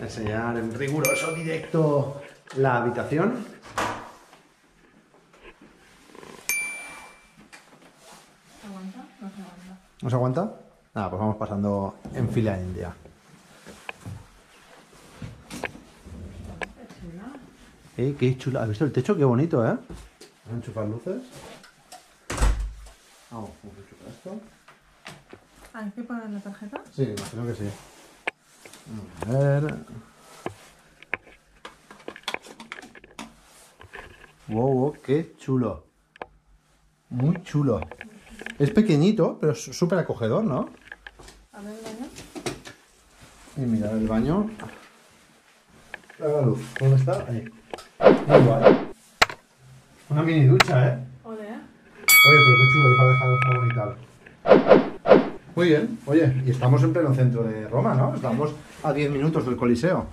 enseñar en riguroso directo la habitación. ¿Aguanta? No se aguanta. ¿Nos aguanta? Nada, pues vamos pasando en fila india. Qué chula. Eh, qué chula. ¿Has visto el techo? Qué bonito, ¿eh? Vamos a enchufar luces. Vamos, vamos a enchufar esto. Ah, ¿Hay que poner la tarjeta? Sí, imagino que sí. A ver. Wow, wow, qué chulo. Muy chulo. Es pequeñito, pero es súper acogedor, ¿no? A ver, baño. Y mira, el baño. La luz. ¿Dónde está? Ahí. Muy guay. Una mini ducha, ¿eh? ¿eh? Oye, pero qué chulo ahí para dejar el jabón y tal. Muy bien. Oye, y estamos en pleno centro de Roma, ¿no? Estamos a 10 minutos del Coliseo.